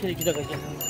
şöyle iki.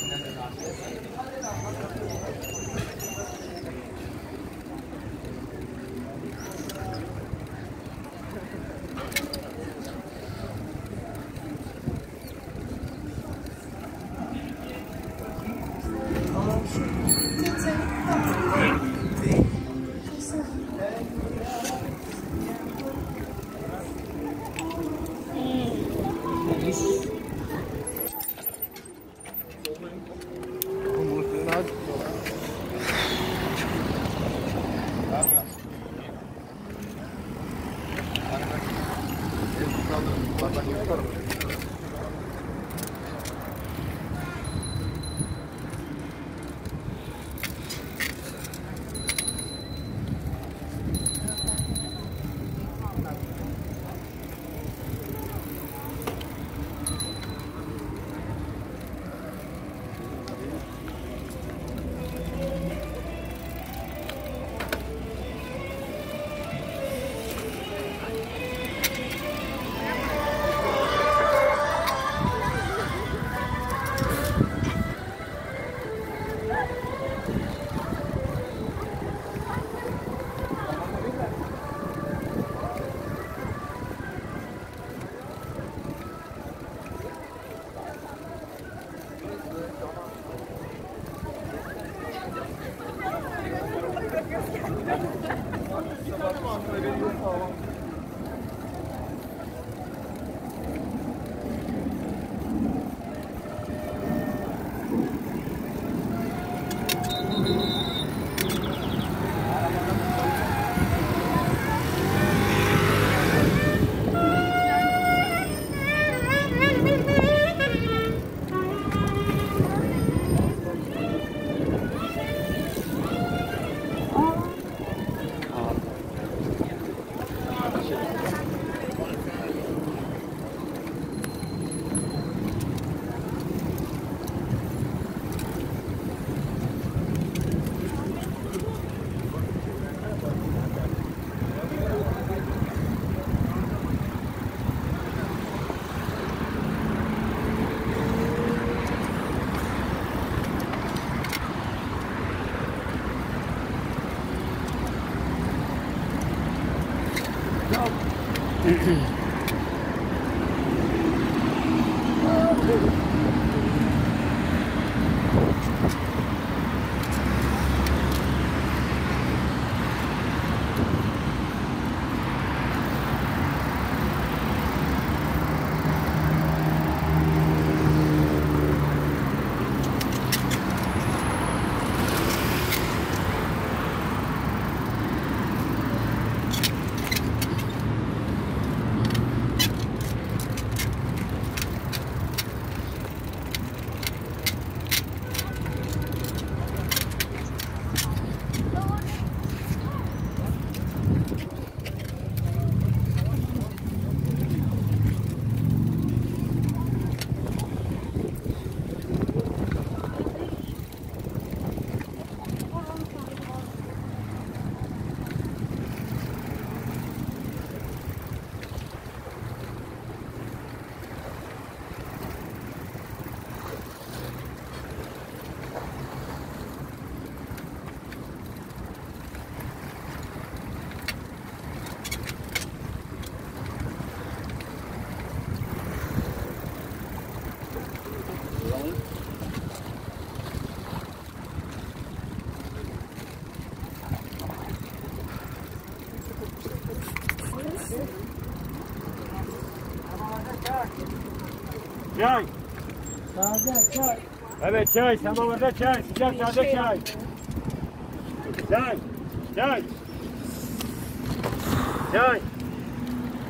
Mm-hmm. çay. Evet çay. Samavarda çay. Sıcak taze çay. Çay. Çay. Çay.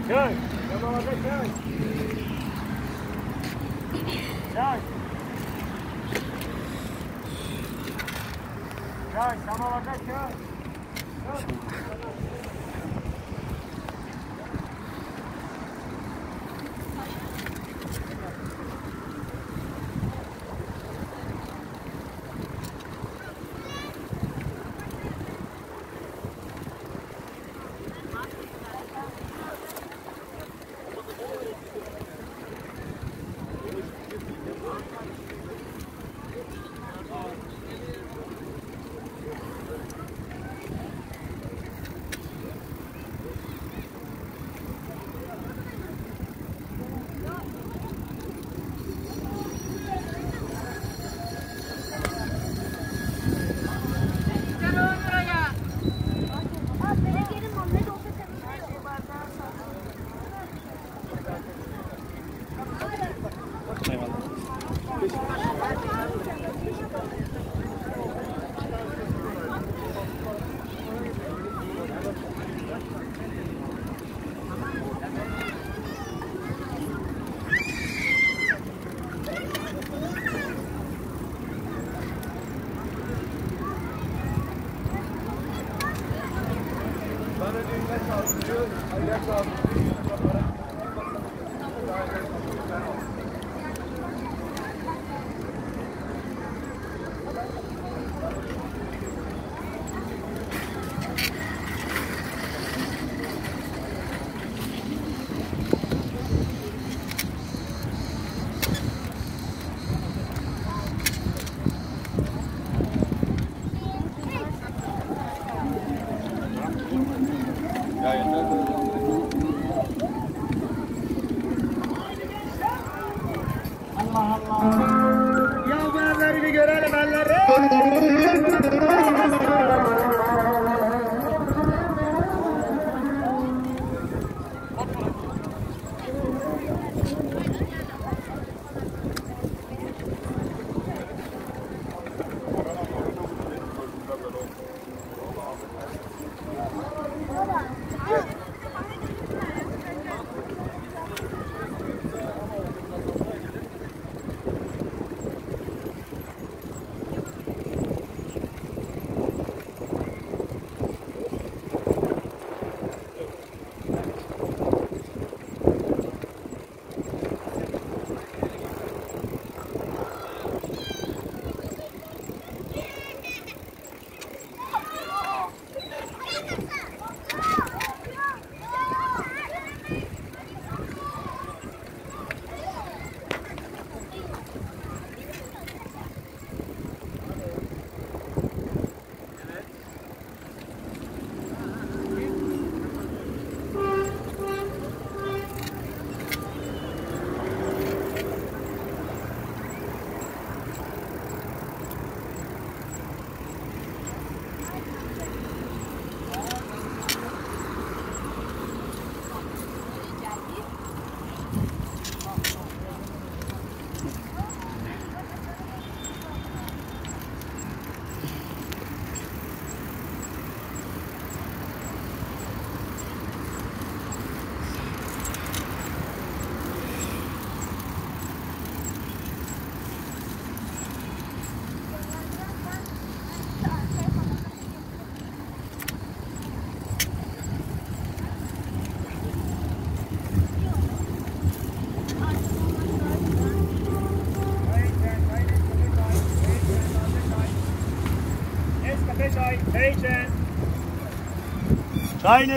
Çay. Samavarda çay. Çay. Çay. Samavarda çay. Belediyenin lá. Çay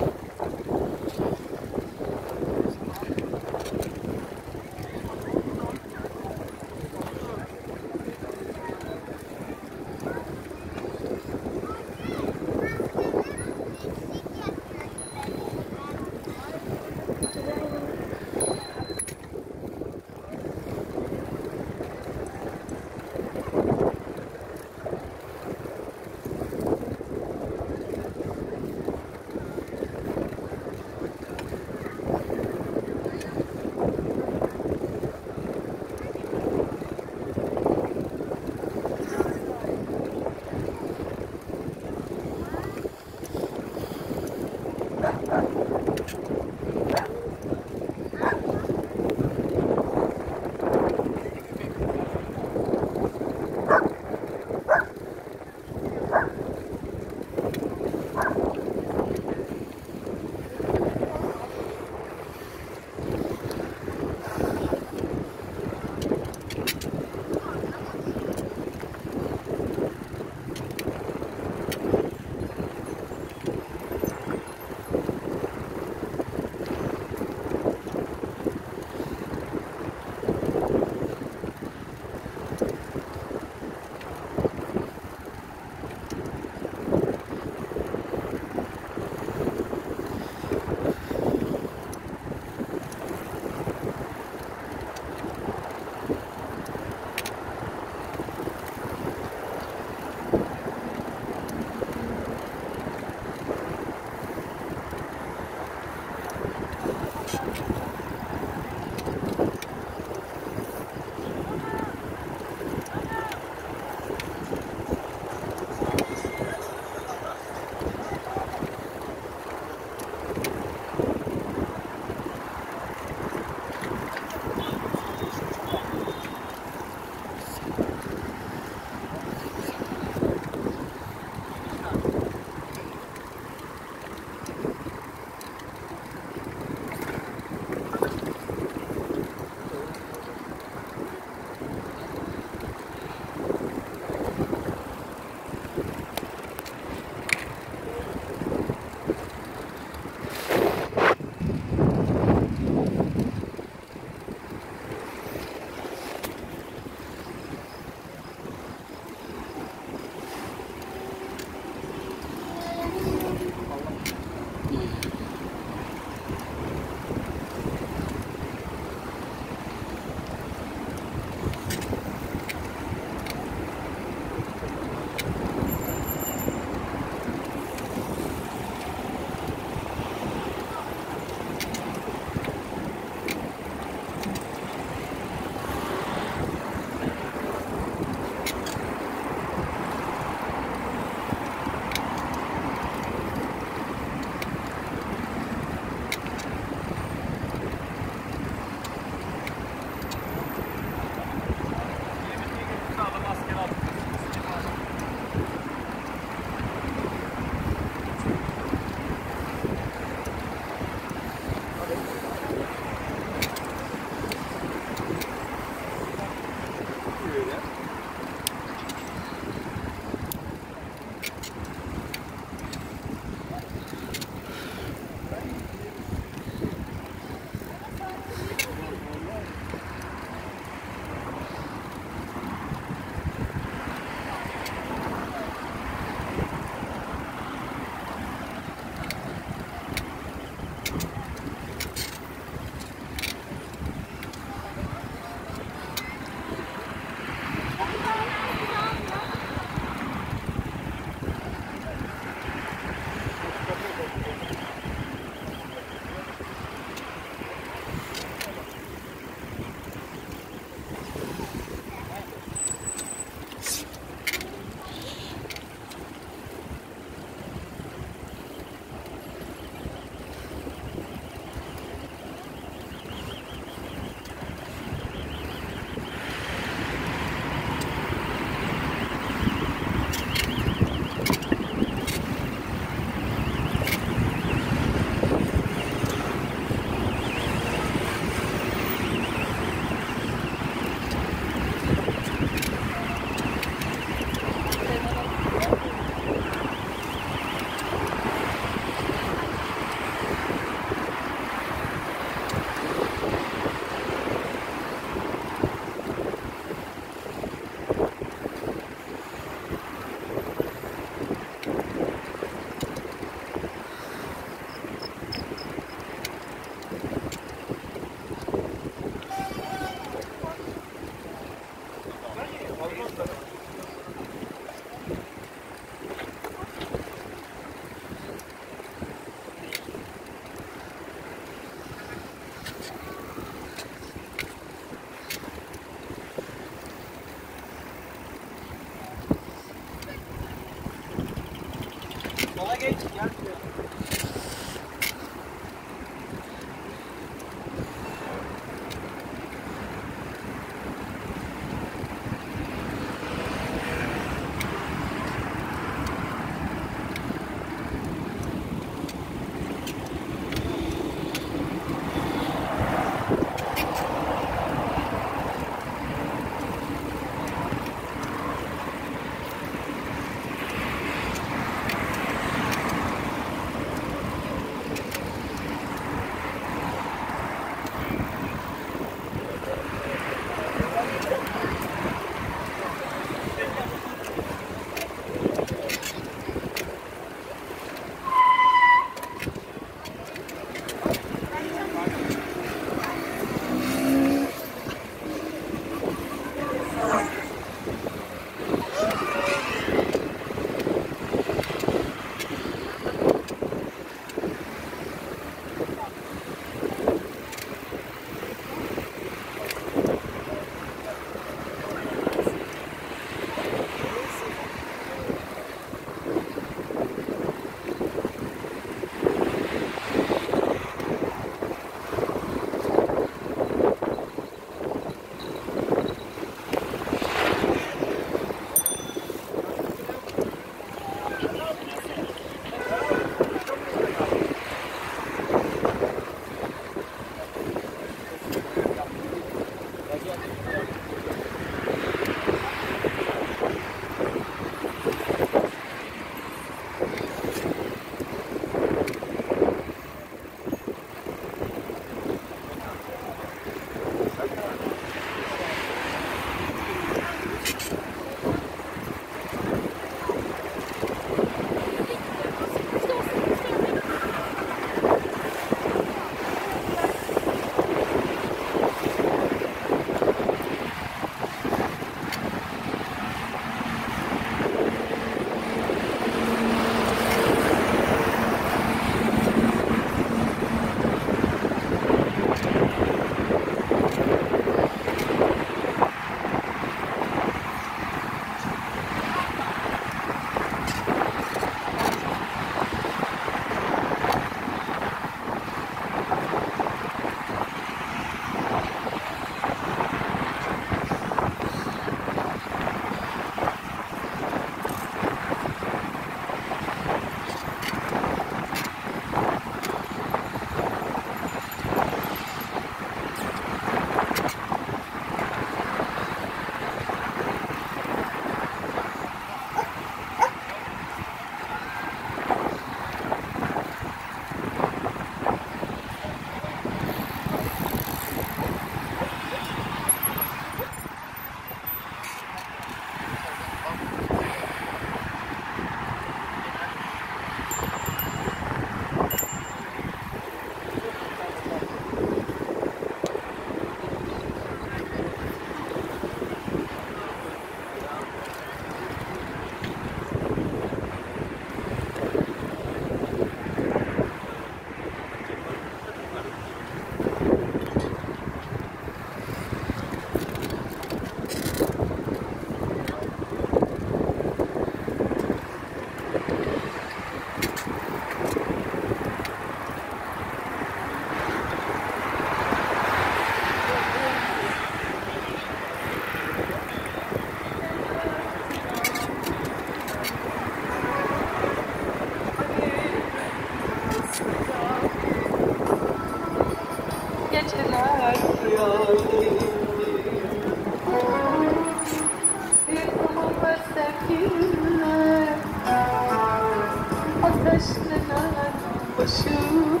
Ateşlenen başım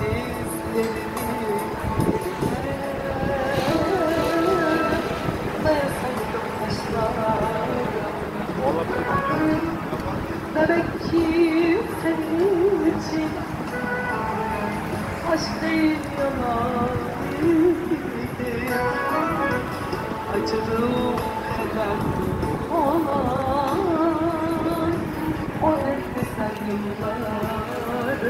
Dizlerimi Dayasaydım taşlara Demek ki senin için Aşk değil yalan Acılı kadar olan Yıllara